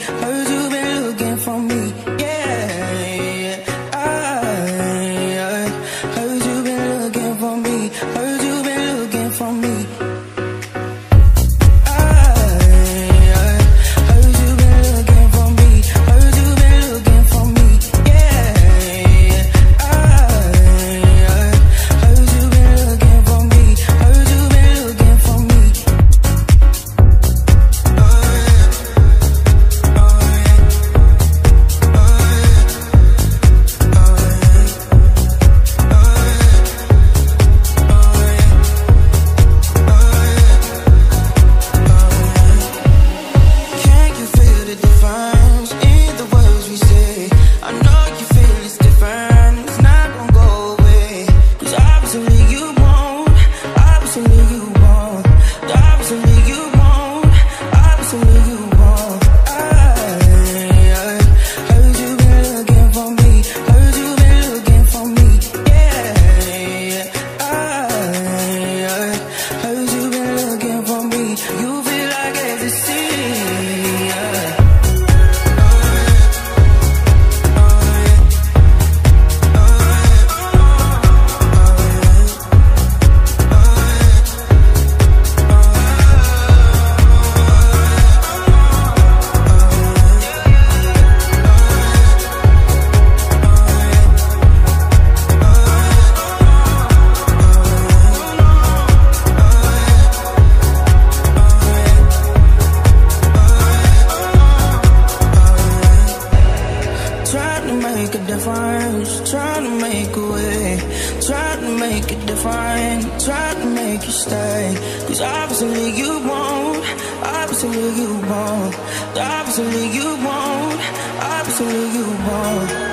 Hurry Trying to make a way, trying to make it define, Trying to make you stay. Cause obviously you won't, obviously you won't, obviously you won't, obviously you won't.